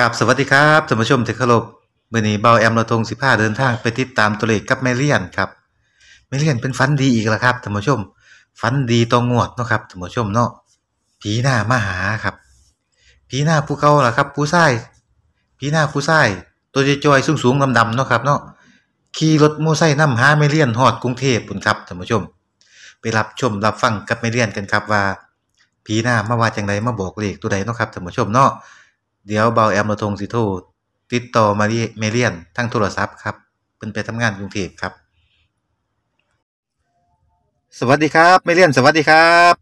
กับสวัสดีครับท่านผู้ชมที่เคารพมื้อนี้เบาแอมเราทง15เดินทางไปติดตามตัวเลขกับแม่เลียนครับแม่เลียนเป็นฝันดีอีกแล้วครับท่านผู้ชมฝันดีตองวดเนาะครับท่านผู้ชมเนาะผีหน้ามาหาครับผีหน้าผู้เก่าล่ะครับ ผู้ชายผีหน้าผู้ชายตัวจอยๆสูงๆดำเนาะครับเนาะขี่รถมอไซค์นำหาแม่เลียนฮอดกรุงเทพพุ่นครับท่านผู้ชม ไปรับชมรับฟังกับแม่เลียนกันครับว่าผีหน้ามาว่าจังไดมาบอกเลขตัวใดเนาะครับท่านผู้ชมเนาะ เดี๋ยวเบาแอมเราทงสิโทรติดต่อมาที่เมเลียนทั้งโทรศัพท์ครับเป็นไปทำงานกรุงเทพครับ สวัสดีครับเมเลียนสวัสดีครับ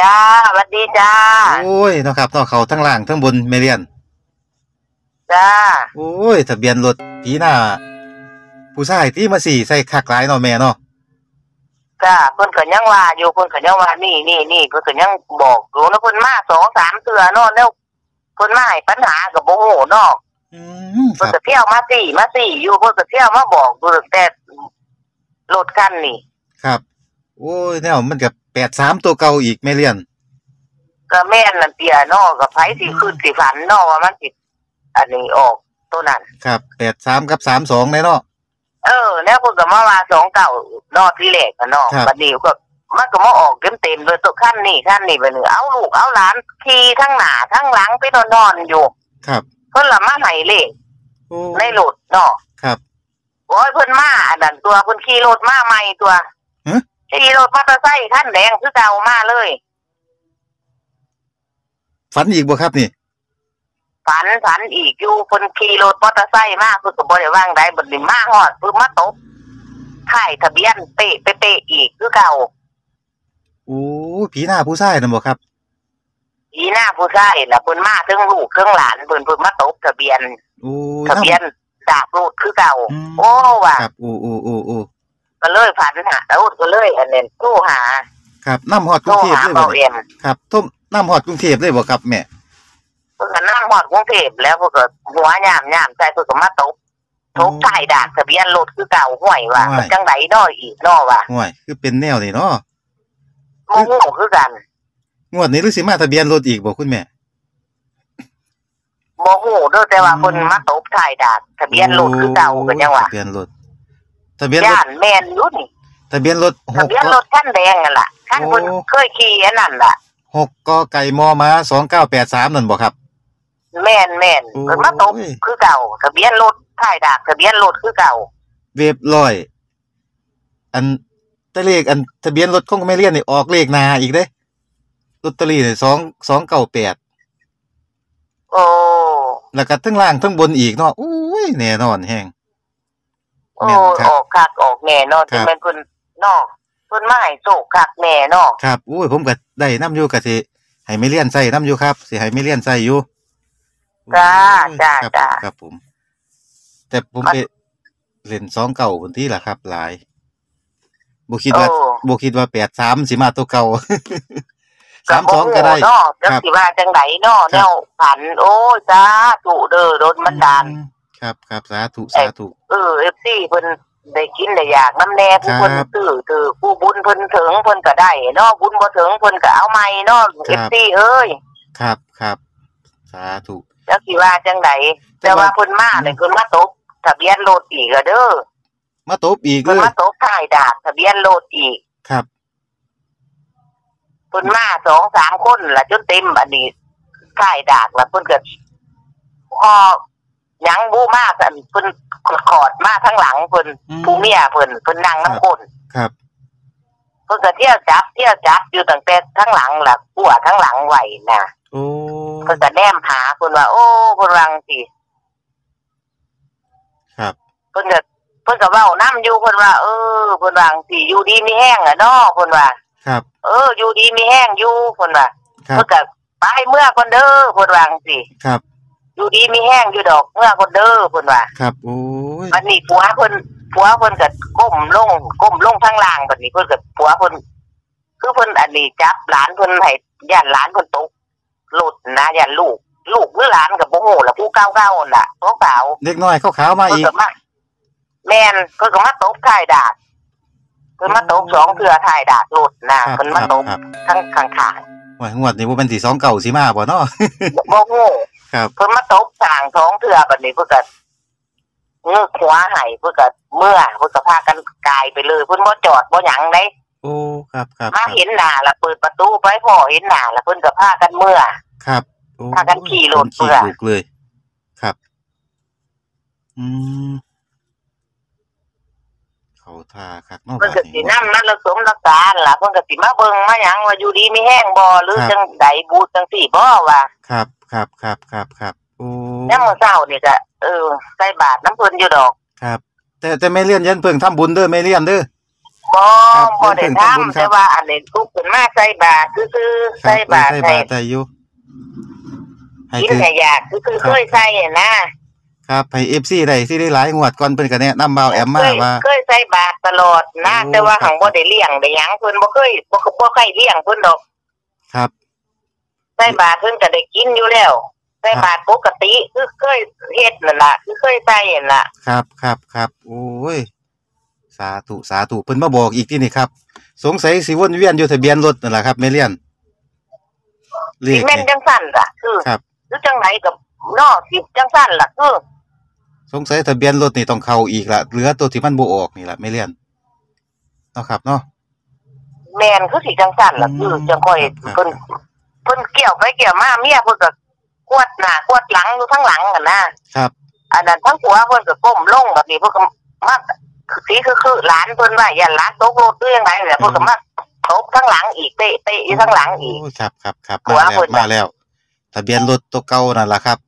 จ้าสวัสดีจ้าโอ้ยเนาะครับเนาะเขาทั้งล่างทั้งบนเมเลียนจ้าโอ้ยทะเบียนรถผีหน้า ผู้ชายที่มาสี่ใส่คักหลายเนาะแม่เนาะจ้าเพิ่นก็ยังว่าอยู่เพิ่นก็ยังว่านี่นี่นี่เพิ่นก็ยังบอกอยู่นะเพิ่นมาสองสามเทื่อเนาะแล้ว เพิ่นมาให้ปัญหากับบ่ฮู้เนาะอืมคเพิ่นรับ ก็เที่ยวมาสี่มาสี่อยู่เพิ่นก็เที่ยวมาบอกอยู่ตั้งแต่รถคันนี่ ครับ โอ้ยแนวมันกับแปดสามตัวเก่าอีกเมเลียน ก็แม่นนั่นเตียเนาะก็ไผสิขึ้นสิฝันเนาะว่ามันสิอันนี้ออกตัวนั้น ครับแปดสามกับสามสองเลยเนาะ เออ แล้วเพิ่นก็มาว่าสองเก่านอที่แรกอะเนาะครับ บัดนี้ก็ มันก็มาออกเต็มๆเลยตัวขั้นนี่ขั้นนี่ไปหนึ่งเอาลูกเอาหลานขี่ทั้งหน้าทั้งหลังไปนอนๆอยู่ ครับเพิ่นละมาให้เลขโอ้ในรถเนาะครับโอ้ยเพิ่นมาอันนั้นตัวเพิ่นขี่รถมาใหม่ตัวฮะขี่รถมอเตอร์ไซค์คันแดงคือเก่ามาเลย ฝันอีกบ่ครับนี่ฝันฝันอีกอยู่เพิ่นขี่รถมอเตอร์ไซค์มาเพิ่นก็บ่ได้วางได้บัดนี้มาฮอดเพิ่นมาตบถ่ายทะเบียนเป๊ะเป๊ะๆอีกคือเก่าโอ้ยผีหน้าผู้ชายนั่นบ่ครับอีหน้าผู้ชายน่ะเพิ่นมาถึงลูกถึงหลานเพิ่นเพิ่นมาตบทะเบียนโอ้ยทะเบียนจากรูดคือเก่าอืมโอ้ว่ะครับโอ้โอ้โอ้โอ้ก็เลยผ่านหาแล้วก็เลยอันนั้นโทรหา ครับน้ำฮอดกโทรุรงเทพหาเลยเบาบ่เอ็มครับทุ่มน้ำฮอดกรุงเทพเลยบ่ครับแม่เพิ่นก็นั่งหอดกรุงเทพแล้วเพิ่นก็หัวยามยามใจเพิ่นก็มาตบทบถ่ายดากทะเบียนรถคือเก่าห่วยว่ะมันจังไดน้อยอีกน้อว่ะห่วยคือเป็นแนวนี่เนาะ โมโหคือกันงวดนี้หรือสิมาทะเบียนรถอีกบ่คุณแม่โมโหเด้อแต่ว่าเพิ่นมาตบถ่ายดากทะเบียนรถคือเก่าก็ยังว่าทะเบียนรถทะเบียนรย่าถนแม่นอยู่นี่ทะเบียนรถหทะกเบียนรถคันแดงนั่นล่ะคันเพิ่นโอ้เคยขี่อันนั้นล่ะหกกไก่มอม้า2983นั่นบ่ครับ แม่นแม่นโอ้ยเพิ่นมาตบคือเก่าทะเบียนรถถ่ายดากทะเบียนรถคือเก่าเวฟร้อย อัน แต่เลขอันทะเบียนรถของแม่เลียนนี่ออกเลขหน้าอีกเด้ลอตเตอรี่นี่2 298โอ้แล้วก็ทั้งล่างทั้งบนอีกเนาะอุ้ยแน่นอนแฮงโอ้แม่นครับออกคักออกแน่เนาะครัที่บมันเพิ่นเนาะเพิ่นมาให้โชคคักแน่เนาะครับอุ้ยผมก็ได้น้ำอยู่ก็สิให้ไม่เลี่ยนใส่น้ำอยู่ครับสิให้ไม่เลี่ยนใส่อยู่จ้าโอ้ยจ้าครับจ้า ครับผม แต่ผมไปเล่นสองเก่าบนที่ล่ะครับ หลาย บ่คิดว่าโอ้ บ่คิดว่าแปดสามสิมาตัวเก่า สามสองก็ได้ เนาะจังครับสิว่าจังไดเนาะครับ แนวผัน โอ้ยจ้าถูเด้อโดนมันดาน อืมครับครับสาธุเอ้สายธุ เออ FC เพิ่นได้กินได้อยากน้ำแน่ผู้เพิ่นครับซื้อถือผู้บุญเพิ่นถึงเพิ่นก็ได้เนาะบุญบ่ถึงเพิ่นก็เอาใหม่เนาะ FC เอ้ยครับครับสาธุ จังสิว่าจังไดแต่แต่ว่าว่า เพิ่นมาเนี่ยเพิ่นมาตบทะเบียนรถอีกอะเด้อ มาตบอีกเลเพิ่นยมาตบถ่ายดากทะเบียนรถอีกครับ เพิ่นมาสองสามคนละจนเต็มอันนี้ถ่ายดากละเพิ่นก็พอหยังบูมากอันเพิ่นขอดมาทั้งหลังเพิ่นอืม ผู้เมียเพิ่นเพิ่นนั่งน้ำคนครับ เพิ่นก็เที่ยวจับเที่ยวจับอยู่ตั้งแต่ทั้งหลังล่ะปัวทั้งหลังไหวน่ะโอ้เพิ่นก็แนมหาเพิ่นว่า โอ้เพิ่นวังสิครับ เพิ่นก็ เพิ่นก็เว้านํอยู่เพิ่นว่า เออเพิ่นวังสิอยู่ดีมีแห้งอะเนาะเพิ่นว่า ครับ เออ อยู่ดีมีแห้งอยู่เพิ่นว่าครับ เพิ่นก็ไปเมื่อคนเด้อเพิ่นวังสิครับ อยู่ดีมีแห้งอยู่ดอกเมื่อคนเด้อเพิ่นว่าครับ โอ้ย บัดนี้ผัวเพิ่นผัวเพิ่นก็ก้มลงก้มลงทางล่างบัดนี้เพิ่นก็ผัวเพิ่นคือเพิ่นอันนี้จับหลานเพิ่นให้ย่านหลานเพิ่นตกหลุดนะย่านลูก ลูกหรือหลานก็บ่ฮู้ล่ะผู้เก่าๆน่ะตัวเปล่า เด็กน้อยขาวๆมาเพิ่นอีก ก็มา แม่นเพิ่นก็มาตบถ่ายดากเพิ่นมาตบสองเทื่อถ่ายดากหลุดนะครับเพิ่นมาตบครับ ทั้งข้างว่างวดนี้บ่เป็นสิสองเก่าสิมาบ่เนาะ ๆบ่ฮู้ครับ เพิ่นมาตบสร้างท้องเถื่อบัดนี้เพิ่นก็เงือกหัวให้เพิ่นก็เมื่อเพิ่นก็พากันกายไปเลยเพิ่นบ่จอดบ่หยังได้โอ้ครับครับมาครับเห็นหน้าละเปิดประตูไปพ่อเห็นหน้าละเพิ่นก็พากันเมื่อ ครับโอ้พากันขี่รถขี่เบื่อลูกเลย ครับ อืม เขาท่าคักเนาะเพิ่นบาก็ดสินี้นำนั้นรักสมรักษาล่ะเพิ่นก็สิมาเบิ่งมาหยังว่าอยู่ดีมีแห้งบ่หรือครับ จังใดบูดจังซี่บ่ว่าครับครับครับครับครับโอ้ยามมื้อเช้านี่ก็เออใส่บาตรน้ำเพิ่นอยู่ดอกครับ แต่แต่ไม่เลี่ยนยันเพิ่งทำบุญเด้อไม่เลี่ยนเด้อ บ่ครับบ่ได้เพิ่นทำทำบุญครับ แต่ว่าอันนี้ทุกขึ้นมาใส่บาตรซื่อๆครัใส่บาตรใส่ให้บาตรได้อยู่ให้กินถือ ให้อยากคือคือครับเคยใส่อะนะ ครับให้ FC ได้สิได้หลายงวดก่อนเพิ่นก็แนะนำบ่าวแอมมาเคยว่า เคยใส่บาตรตลอดนะโอ้แต่ว่าครับ หังบ่ได้เลี้ยงได้หยังเพิ่นบ่เคยบ่บ่เคยเลี้ยงเพิ่นดอกครับ ใส่บาตรเพิ่นก็ได้กินอยู่แล้วใส่บาตรปกติคือเคยเฮ็ดนั่นล่ะคือเคยใส่นั่นล่ะครับครับครับโอ้ย สาธุสาธุเพิ่นมาบอกอีกที่นี่ครับ สงสัยสิวนเวียนอยู่ทะเบียนรถนั่นแหละครับแม่เลียนเลสิขแม่นนี่ จังซั่นล่ะคือครับ คือจังไหนกับนอสิจังซั่นล่ะคือ สงสัยทะเบียนรถนี่ต้องเข้าอีกละเหลือตัวที่มันบ่ออกนี่ละแม่เลียนเนาะครับเนาะแม่นคือสิจังซั่นล่ะอืมคือจังค่อยครับเพิ่นเพิ่นเกี่ยวไปเกี่ยวมาเมียเพิ่นก็กวดหน้ากวดหลังอยู่ทั้งหลังกันนะครับ อันนั้นทั้งหัวเพิ่นก็ก้มลงแบบนี้เพิ่นก็มาสีคือคือหลานเพิ่นว่าอย่าหลานตกรถเรื่องไรเนี่ยเพิ่นก็มาตบทั้งหลังอีกเตะเตะอยู่ทั้งหลังอีกโครับครับครับหัวมาแล้วเพิ่นมาแล้ว ทะเบียนรถตัวเก่านั่นล่ะครับ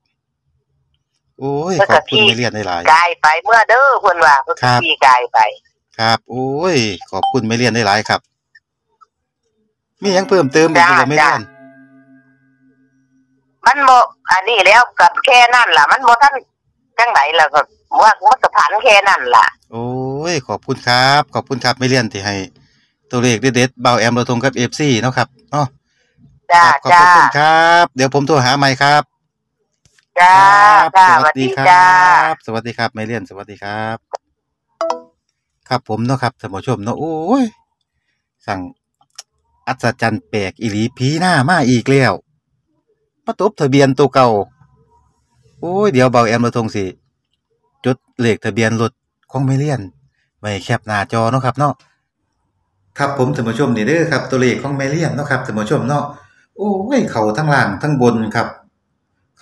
โอ้ยเพิ่นขก็อบคุณที่แม่เลียนได้หลายกายไปเมื่อเด้อเพิ่นว่าเพิ่นครับขี่กายไป ครับ โอ้ย ขอบคุณแม่เลียนได้หลายครับ มีหยังเพิ่มเติมอีกบ่ล่ะแม่เลียนมันบ่อันนี้แล้วกับแค่นั้นล่ะ มันบ่ทันจังไดล่ะก็ว่ามันสถานแค่นั้นล่ะ โอ้ย ขอบคุณครับ ขอบคุณครับไม่เลี่ยนที่ให้ ตัวเลขเด็ดๆเบาแอมเราทงกับ FC เนาะครับเนาะจ้าครับขอบจ้าคุณครับ เดี๋ยวผมโทรหาใหม่ครับ จ้าครับจ้าสสวัวัสสดีดีครัจ้าบสวัสดีครับไม่เลี่ยนสวัสดีครับ ครับผมเนาะครับท่านผู้ชมเนาะโอ้ยสั่งอัศจรรย์แปลกอีหลีผีหน้ามาอีกแล้วมาตบทะเบียนตัวเก่า โอ้ยเดี๋ยวเบาแอมเราทงสิจดเลขทะเบียนรถของไม่เลี่ยนไว้แคปหน้าจอเนาะครับเนาะครับผมท่านผู้ชมนี่เด้อครับ ตัวเลขของแมเลียนเนาะครับท่านผู้ชมเนาะ โอ้ย เข่าทั้งล่างทั้งบนครับ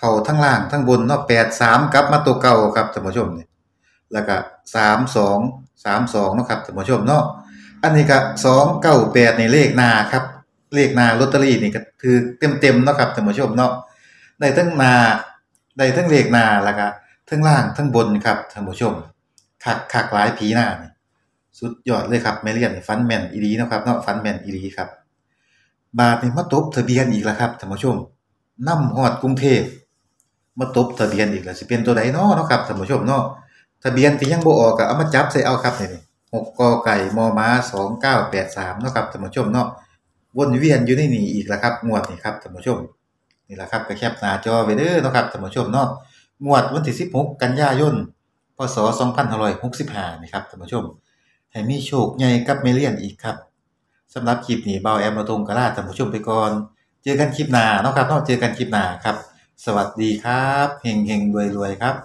เข่าทั้งล่างทั้งบนเนาะแปดสามกลับมาตัวเก่าครับท่านผู้ชมเนี่ยแล้วก็สามสองสามสองเนาะครับท่านผู้ชมเนาะอันนี้ก็สองเก้าแปดในเลขนาครับเลขนาลอตเตอรี่นี่ก็คือเต็มเต็มเนาะครับท่านผู้ชมเนาะได้ทั้งนาได้ทั้งเลขนาแล้วก็ทั้งล่างทั้งบนครับท่านผู้ชมคักคักหลายผีหน้านี่สุดยอดเลยครับแมเลียนนี่ฟันแมนอีหลีนะครับเนาะฟันแมนอีหลีครับ บาทนี่มาตบทะเบียนอีกแล้วครับท่านผู้ชมนํฮอดกรุงเทพ มาตบทะเบียนอีกแล้วสิเป็นตัวใดเนาะเนาะครับท่านผู้ชมเนาะทะเบียนที่ยังบ่ออกก็เอามาจับใส่เอาครับนี่ๆ6กไก่มอม้า2983เนาะครับท่านผู้ชมเนาะวนเวียนอยู่ในนี่อีกแล้วครับงวดนี้ครับท่านผู้ชมนี่แหละครับก็แคปหน้าจอไว้เด้อเนาะครับท่านผู้ชมเนาะงวดวันที่16กันยายนพศ2565นี่ครับท่านผู้ชม ให้มีโชคใหญ่กับเมเลียนอีกครับสำหรับคลิปนี้เบาแอมมาตรงกะลาท่านผู้ชมไปก่อน เจอกันคลิปหน้าเนาะครับเนาะเจอกันคลิปหน้าครับ สวัสดีครับเฮงเฮงรวยรวยครับ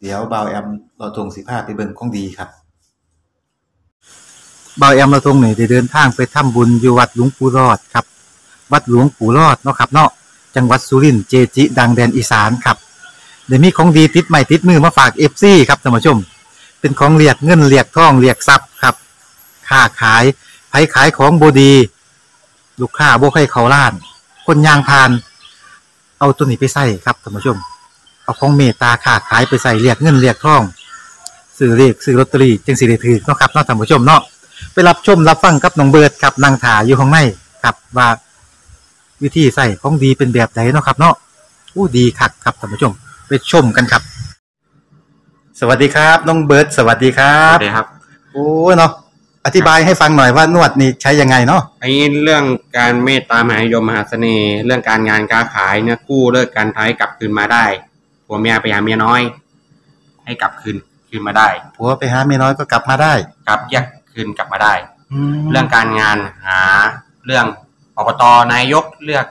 เดี๋ยวบ่าวแอมเราตรงสิพาไปเบิ่งของดีครับบ่าวแอมเราตรงนี่ได้เดินทางไปทำบุญอยู่วัดหลวงปู่รอดครับ วัดหลวงปู่รอดเนาะครับเนาะจังหวัดสุรินทร์เจจิ ดังแดนอีสานครับเดี๋ยวมีของดีติดใหม่ติดมือมาฝาก FC ครับท่านผู้ชม เป็นของเรียกเงินเรียกทองเรียกทรัพย์ครับค้าขายไผขายของบ่ดี ลูกค้าบ่ใครเขาล้าน คนยางพาน เอาตัวนี้ไปใส่ครับท่านผู้ชม เอาของเมตตาค้าขายไปใส่เรียกเงินเรียกทองซื้อเรียกซื้อลอตเตอรี่จึงสิได้ถือเนาะครับเนาะท่านผู้ชมเนาะไปรับชมรับฟังกับน้องเบิร์ดครับนางถาอยู่ข้างในครับว่าวิธีใส่ของดีเป็นแบบไหนเนาะครับ เนาะอู้ดีคักครับท่านผู้ชม ไปชมกันครับ สวัสดีครับน้องเบิร์ดสวัสดีครัครับบสวัสดีครับ โอ้เนาะ อธิบายให้ฟังหน่อยว่านวดนี่ใช้ยังไงเนาะไอ้เรื่องการเมตตามหานิยมมหาเสน่ห์ เรื่องการงานการขายเนี่ยกู้เลิกการท้ายกลับคืนมาได้ผัวเมียไปหาเมียน้อย ให้กลับคืนคืนมาได้ผัวไปหาเมียน้อยก็กลับมาได้กลับแยกคืนกลับมาได้แล้เรื่วองการงานหาเรื่องอบตนายกเลือก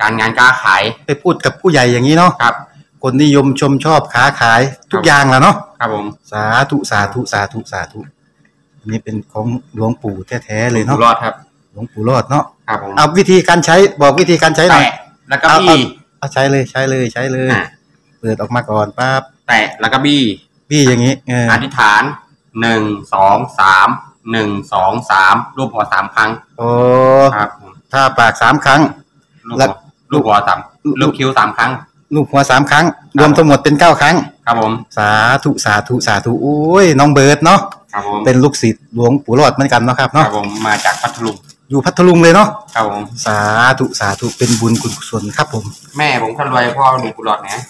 การงานการขายไปพูดกับผู้ใหญ่อย่างนี้เนาะครับ คนนิยมชมชอบค้าขายทุกอย่างแหล้วเนาะครับผมสาธุสาธุสาธุสาธุอั นนี้เป็นของหลวงปู่แท้ๆเลยอยู่เนาะ รอดครับ หลวงปู่รอดเนาะ ครับผมเอาวิธีการใช้บอกวิธีการใช้หน่อย แตะแล้วก็เอาบี้ เอาใช้เลยใช้เลยใช้เลย อะ เปิดออกมาก่อนปั๊บแตะแล้วก็บี้ พี่อย่างนี้เอออธิษฐานหนึ่งสองสามหนึ่งสองสามรูปหัวสามครั้งโอ้ครับผมถ้าปากสามครั้งลูกแล้หัววลูกหัวสามลูกลูกคิ้วสามครั้ง ลูกหัวสามครั้ง รวมทั้งหมดเป็นเก้าครั้ง ครับผม สาธุสาธุสาธุโอ้ยน้องเบิร์ดเนาะ ครับผมเป็นลูกศิษย์หลวงปู่รอดเหมือนกันเนาะครับครัเนาะบผมมาจากพัทลุงอยู่พัทลุงเลยเนาะครับผมสาธุสาธุเป็นบุญกุศลครับผมแม่ผมคนรวยพ่อหนุ่มกุหลาบนะ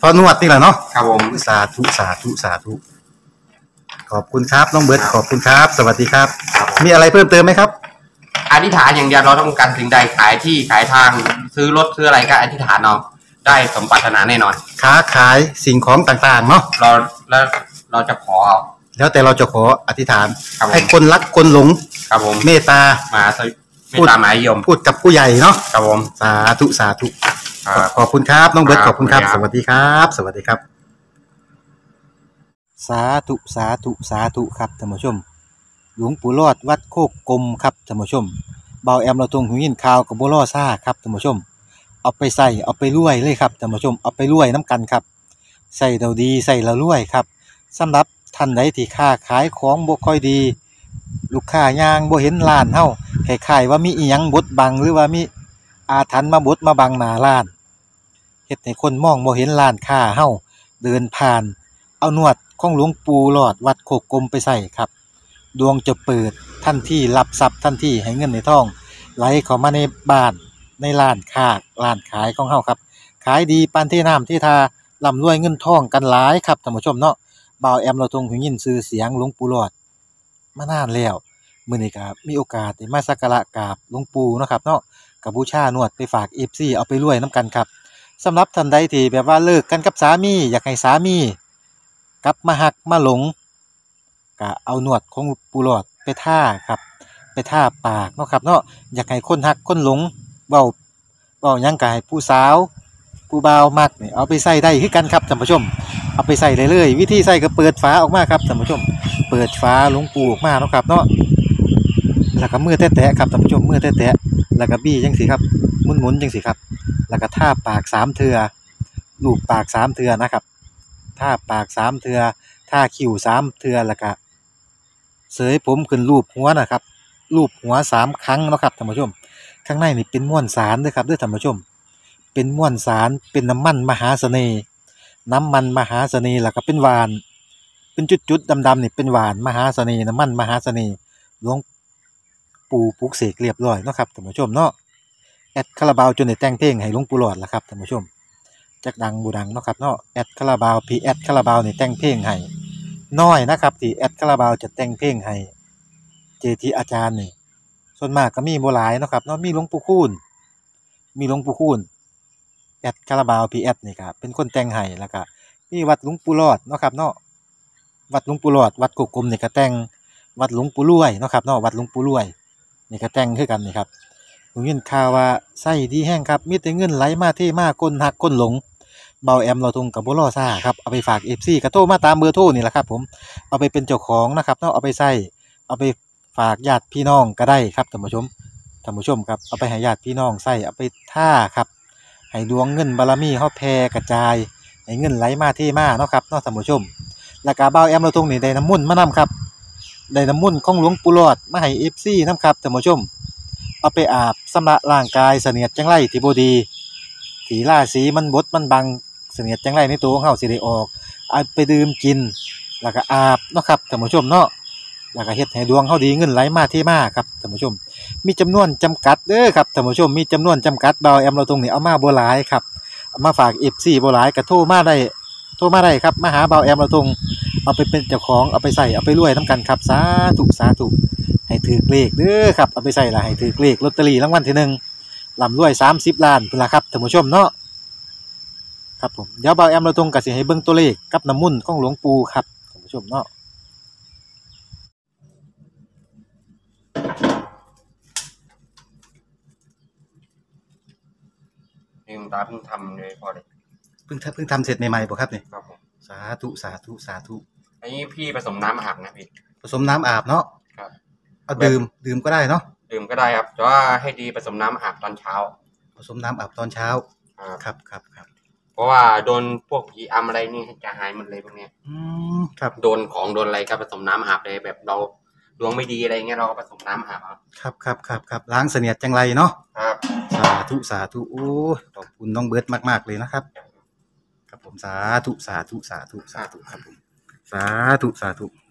พอนวดนี่แหละเนาะครับผม สาธุสาธุสาธุขอบคุณครับน้องเบิร์ดขอบคุณครับ สวัสดีครับ ครับผม มีอะไรเพิ่มเติมไหมครับ อธิษฐานอย่างเดียวเราต้องการสิ่งใดขายที่ขายทางซื้อรถซื้ออะไรก็อธิษฐานเอาได้สมปรารถนาแน่นอน ค้าขายสิ่งของต่างๆเนาะเราแล้วเราจะขอเอา แล้วแต่เราจะขออธิษฐาน ครับผม ให้คนรักคนหลงครับผมเมตตา มาสวิไม่ตามหมายยมพูดกับผู้ใหญ่เนาะครับผมสาธุสาธุ ครับ ขอบคุณครับน้องเบิร์ตคขรับอบคุณครับขอบสคุณครับวัสดีครับ สวัสดีครับ สาธุสาธุสาธุครับท่านผู้ชม หลวงปู่รอดวัดโคกกลมครับท่านผู้ชมเบาแอมเราตรงหูยินข่าวกับบัวล่อซ่าครับท่านผู้ชม เอาไปใส่เอาไปรวยเลยครับท่านผู้ชมเอาไปรวยน้ำกันครับใส่เราดีใส่เรารวยครับสำหรับ ท่านใดที่ค้าขายของบ่ค่อยดี ลูกค้ายางบ่เห็นร้านเฮาคล้ายๆว่ามีอีหยังบดบังหรือว่ามีอาถรรพ์มาบดมาบังหน้าร้านเฮ็ดให้คนมองบ่เห็นร้านค้าเฮาเดินผ่าน เอานวดของหลวงปู่หลอดวัดโคกกลมไปใส่ครับ ดวงจะเปิดทันที่รับทรัพย์ทันที่ให้เงินในท้อง ไหลเข้ามาในบ้านในร้านค้าร้านขายของเฮาครับ ขายดีปานที่น้ำที่ทาร่ำรวยเงินทองกันหลายครับท่านผู้ชมเนาะ บ่าวแอมเราทรงหูยินชื่อเสียงหลวงปู่หลอดมานานแล้วมื้อนี้ก็มีโอกาสได้มาสักการะกราบหลวงปู่เนาะครับเนาะกับบูชานวดไปฝาก FC เอาไปรวยนํกันครับสำหรับท่านใดที่แบบว่าเลิกกันกับสามี อยากให้สามี กลับมาหักมาหลงก็เอาหนวดของปูหลอดไปท่าครับ ไปท่าปากเนาะครับเนาะอยากให้คนหักคนหลงเบาเบายังกายผู้สาว ผู้บ่าวมักนี่เอาไปใส่ได้คือกันครับท่านผู้ชม เอาไปใส่เลยเลยวิธีใส่ก็เปิดฝาออกมาครับท่านผู้ชม เปิดฝาหลวงปูออกมาเนาะครับเนาะแล้วก็มือแตะๆครับท่านผู้ชมมือแตะๆแล้วก็บี้จังสิครับหมุนๆจังสิครับ แล้วก็ท่าปากสามเทือลูบปากสามเทือนะครับท่าปากสามเทือท่าคิ้วสามเทือแล้วก็เสยผมขึ้นรูปหัวนะครับรูปหัวสามครั้งเนาะครับท่านผู้ชม ข้างในนี่เป็นม้วนสารด้อครับด้อท่านผู้ชม เป็นม้วนสารเป็นน้ำมันมหาเสน่ห์ น้ำมันมหาเสน่ห์แล้วก็เป็นหวาน เป็นจุดๆดำๆนี่เป็นว่านมหาเสน่ห์น้ำมันมหาเสน่ห์หลวงปู่ปลุกเสกเรียบร้อยเนาะครับท่านผู้ชมเนาะแอดคาราบาวจนได้แต่งเพลงให้หลวงปู่หลอดล่ะครับท่านผู้ชมจักดังบูดังเนาะครับเนาะแอดคาราบาวพีแอดคาราบาวนี่แต่งเพลงให้น้อยนะครับที่แอดคาราบาวจะแต่งเพลงให้เกจิอาจารย์นี่ส่วนมากก็มีบ่หลายเนาะครับเนาะมีหลวงปู่คูณมีหลวงปู่คูณ แอดคาราบาวพีแอดนี่ครับเป็นคนแต่งให้แล้วก็มีวัดหลวงปู่รอดเนาะครับเนาะวัดหลวงปู่รอด วัดกกกลมนี่ก็แต่งวัดหลวงปู่รวยเนาะครับเนาะวัดหลวงปู่รวยนี่ก็แต่งคือกันนี่ครับผมยินข่าวว่าไส้ดีแห้งครับมีแต่เงินไหลมาเทมาคนฮักคนหลงเบาแอมเราทงกับบุรอซ่าครับเอาไปฝาก FC กระโทมาตามเบอร์โทรนี่แหละครับผมเอาไปเป็นเจ้าของนะครับเนาะเอาไปใส่เอาไปฝากญาติพี่น้องก็ได้ครับท่านผู้ชมท่านผู้ชมครับเอาไปให้ญาติพี่น้องใส่เอาไปท่าครับ ให้ดวงเงินบารมีเฮาแผ่กระจายให้เงินไหลมาเทมาเนาะครับเนาะท่านผู้ชมแล้วก็เบาแอมเราทงนี่ได้น้ำมุ่นมานํครับได้น้ำมุ่นของหลวงปู่หลอดมาให้ FC นํครับท่านผู้ชม เอาไปอาบชำระร่างกายเสนียดจังไรที่บดีถีล่าสีมันบดมันบังเสนียดจังไรในตัวของเฮาสิได้ออกเอาไปดื่มกิน แล้วก็อาบเนาะครับท่านผู้ชมเนาะ แล้วก็เฮ็ดให้ดวงเฮาดีเงินไหลมาเทมาครับท่านผู้ชม มีจำนวนจำกัดเด้อครับท่านผู้ชมมีจำนวนจำกัดเบาแอมเราตรงนี้เอามาบ่หลายครับเอามาฝาก FC บ่หลายก็โทรมาได้โทรมาได้ครับมาหาเบาแอมเราตรงเอาไปเป็นเจ้าของเอาไปใส่เอาไปรวยนํกันครับสาธุสาธุให้ถือเลขเด้อครับเอาไปใส่ละให้ถือเลขลอตเตอรี่รางวัลที่หนึ่งลำรวย30ล้านพุ่นละครับท่านผู้ชมเนาะครับผมเดี๋ยวเบาแอมเราตรงกับสิให้เบิ่งตัวเลขกับน้ำมุ่นของหลวงปู่ครับท่านผู้ชมเนาะ ตาเพิ่งทำเลยพอเลยเพิ่งทำเพิ่งทำเสร็จใหม่ๆบ่ครับนี่ครับผมสาธุสาธุสาธุอันนี้พี่ผสมน้ำอาบนะพี่ ผสมน้ำอาบเนาะครับ เอาดื่มดื่มก็ได้เนาะดื่มก็ได้ครับแต่ว่าให้ดีผสมน้ำอาบตอนเช้าผสมน้ำอาบตอนเช้าครับครับครับครับเพราะว่าโดนพวกผีอำอะไรนี่จะหายหมดเลยพวกเนี้ยอืมครับ โดนของโดนอะไรก็ผสมน้ำอาบเลยแบบเรา ดวงไม่ดีอะไรเงี้ยเราก็ผสมน้ำอาบเอาครับครับครับครับล้างเสนียดจังไรเนาะครับ สาธุสาธุโอ้ยขอบคุณน้องเบิร์ตมาก ๆ เลยนะครับ ครับผมสาธุสาธุสาธุสาธุครับผมสาธุสาธุครับ